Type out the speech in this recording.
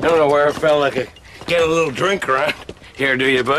I don't know where I felt like I get a little drink around here, do you, bud?